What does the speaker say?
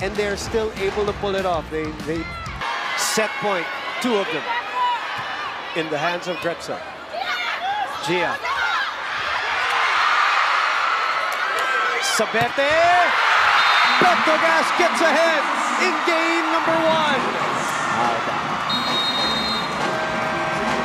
and they're still able to pull it off. They, they set point, two of them, in the hands of Grethcel. Gia. Sabete. Petro Gazz gets ahead in game.